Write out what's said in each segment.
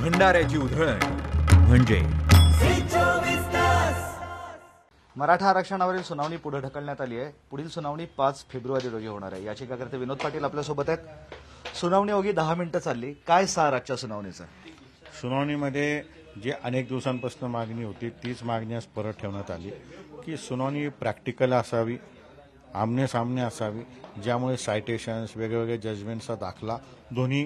भंडाऱ्याची उधळण म्हणजे मराठा आरक्षणावरील सुनावणी पुढे ढकलण्यात आली आहे. पुढील सुनावणी पाच फेब्रुवारी रोजी होणार आहे. याचिकाकर्ते विनोद पाटील आपल्यासोबत आहेत. सुनावणी अवघी दहा मिनिटं चालली. काय सार आजच्या सुनावणीचं? सुनावणीमध्ये जी अनेक दिवसांपासून मागणी होती तीच मागणी आज परत ठेवण्यात आली की सुनावणी प्रॅक्टिकल असावी. आमने सामने असावी ज्यामुळे सायटेशन्स वेगवेगळे जजमेंटचा दाखला दोन्ही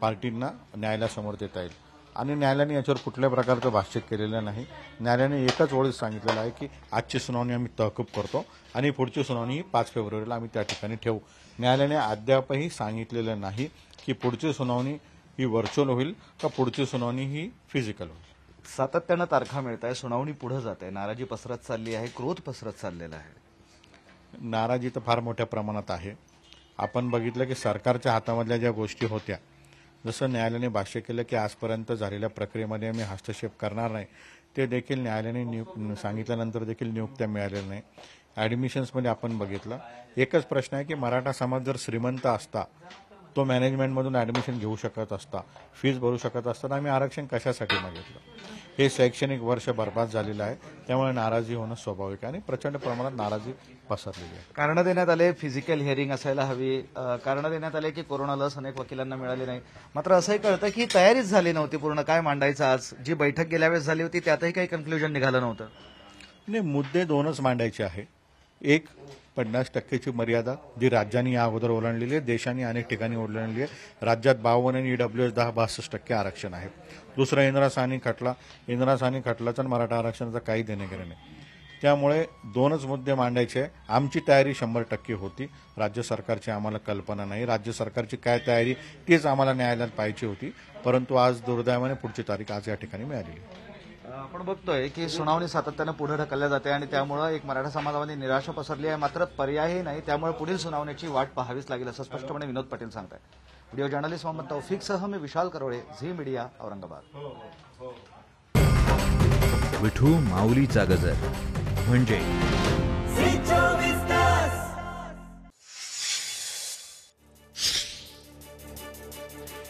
पार्टींना न्यायालयासमोर देता येईल. आणि न्यायालयाने याच्यावर कुठल्याही प्रकारचं भाष्य केलेलं नाही. न्यायालयाने एकच ओळीत सांगितलेलं आहे की आजची सुनावणी आम्ही तहकूब करतो आणि पुढची सुनावणी ही पाच फेब्रुवारीला आम्ही त्या ठिकाणी ठेवू. न्यायालयाने अद्यापही सांगितलेलं नाही की पुढची सुनावणी ही व्हर्च्युअल होईल का पुढची सुनावणी ही फिजिकल होईल. सातत्यानं तारखा मिळत आहे सुनावणी पुढे जात आहे. नाराजी पसरत चालली आहे क्रोध पसरत चाललेला आहे. नाराजी तर फार मोठ्या प्रमाणात आहे. आपण बघितलं की सरकारच्या हातामधल्या ज्या गोष्टी होत्या जसं न्यायालयाने भाष्य केलं की आजपर्यंत झालेल्या प्रक्रियेमध्ये आम्ही हस्तक्षेप करणार नाही ते देखील न्यायालयाने नियुक सांगितल्यानंतर देखील नियुक्त्या मिळालेल्या नाही. ॲडमिशन्समध्ये आपण बघितलं एकच प्रश्न आहे की मराठा समाज जर श्रीमंत असता तो मॅनेजमेंटमधून ॲडमिशन घेऊ शकत असता फीज भरू शकत असता तर आम्ही आरक्षण कशासाठी मागितलं? हे शैक्षणिक वर्ष बर्बाद झालेलं आहे. त्यामुळे नाराजी होणं स्वाभाविक आहे आणि प्रचंड प्रमाणात नाराजी पसरलेली आहे. कारण देण्यात आले फिजिकल हिअरिंग असायला हवी. कारण देण्यात आले की कोरोना लस अनेक वकिलांना मिळाली नाही. मात्र असंही कळतं की तयारीच झाली नव्हती पूर्ण. काय मांडायचं आज? जी बैठक गेल्या वेळेस झाली होती त्यातही काही कन्क्लुजन निघालं नव्हतं. नाही मुद्दे दोनच मांडायचे आहे. एक पन्नास टक्केची मर्यादा जी राज्यांनी या अगोदर ओलांडलेली आहे देशांनी अनेक ठिकाणी ओलांडली आहे. राज्यात बावन्न आणि ईडब्ल्यू एस दहा बासष्ट टक्के आरक्षण आहे. दुसरं इंदिरा साहनी खटला. इंदिरा साहनी खटलाचा आणि मराठा आरक्षणाचा काही देणे घेणे नाही. त्यामुळे दोनच मुद्दे मांडायचे आमची तयारी शंभर टक्के होती. राज्य सरकारची आम्हाला कल्पना नाही. राज्य सरकारची काय तयारी तीच आम्हाला न्यायालयात पाहिजे होती. परंतु आज दुर्दैवाने पुढची तारीख आज या ठिकाणी मिळाली आहे. आपण बघतोय की सुनावणी सातत्यानं पुढे ढकलल्या जाते आणि त्यामुळे एक मराठा समाजामध्ये निराशा पसरली आहे. मात्र पर्यायही नाही. त्यामुळे पुढील सुनावणीची वाट पाहावीच लागेल असं स्पष्टपणे विनोद पाटील सांगतायत. व्हिडिओ जर्नलिस्ट मोहम्मद तौफिकसह मी विशाल करोळे झी मीडिया औरंगाबाद. विठू माऊलीचा गजर. म्हणजे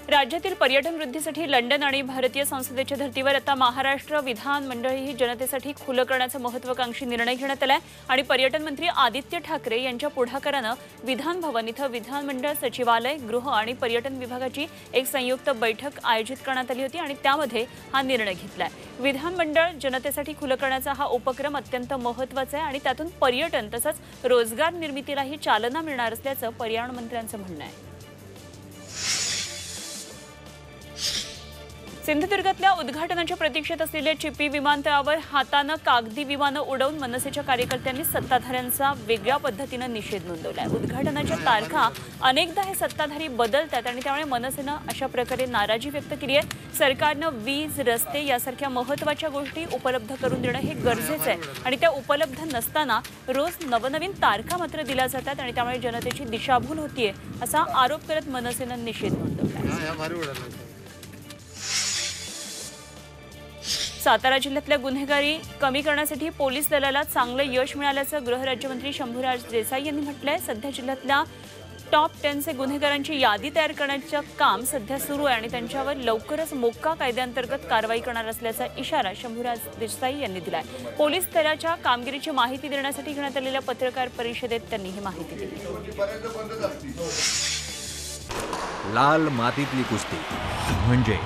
राज्यातील पर्यटन वृद्धीसाठी लंडन आणि भारतीय संसदेच्या धर्तीवर आता महाराष्ट्र विधानमंडळही जनतेसाठी खुलं करण्याचा महत्वाकांक्षी निर्णय घेण्यात आलाय. आणि पर्यटन मंत्री आदित्य ठाकरे यांच्या पुढाकारानं विधान भवन इथं विधानमंडळ सचिवालय गृह आणि पर्यटन विभागाची एक संयुक्त बैठक आयोजित करण्यात आली होती आणि त्यामध्ये हा निर्णय घेतलाय. विधानमंडळ जनतेसाठी खुलं करण्याचा हा उपक्रम अत्यंत महत्त्वाचा आहे आणि त्यातून पर्यटन तसंच रोजगार निर्मितीलाही चालना मिळणार असल्याचं पर्यावरण मंत्र्यांचं म्हणणं आहे. सिंधुदुर्गातल्या उद्घाटनाच्या प्रतीक्षेत असलेल्या चिपी विमानतळावर हातानं कागदी विमानं उडवून मनसेच्या कार्यकर्त्यांनी सत्ताधाऱ्यांचा वेगळ्या पद्धतीनं निषेध नोंदवलाय. उद्घाटनाच्या तारखा अनेकदा हे सत्ताधारी बदलतात आणि त्यामुळे मनसेनं अशा प्रकारे नाराजी व्यक्त केली आहे. सरकारनं वीज रस्ते यासारख्या महत्त्वाच्या गोष्टी उपलब्ध करून देणं हे गरजेचं आहे. आणि त्या उपलब्ध नसताना रोज नवनवीन तारखा मात्र दिल्या जातात आणि त्यामुळे जनतेची दिशाभूल होतीये असा आरोप करत मनसेनं निषेध नोंदवला सातारा जिल्ह्यातल्या गुन्हेगारी कमी करण्यासाठी पोलीस दलाला चांगलं यश मिळाल्याचं गृहराज्यमंत्री शंभूराज देसाई यांनी म्हटलंय. सध्या जिल्ह्यातल्या टॉप टेनचे गुन्हेगारांची यादी तयार करण्याचं काम सध्या सुरू आहे आणि त्यांच्यावर लवकरच मोक्का कायद्याअंतर्गत कारवाई करणार असल्याचा इशारा शंभूराज देसाई यांनी दिलाय. पोलीस दलाच्या कामगिरीची माहिती देण्यासाठी घेण्यात आलेल्या पत्रकार परिषदेत त्यांनी ही माहिती दिली. लाल मातीतली कुस्ती. म्हणजे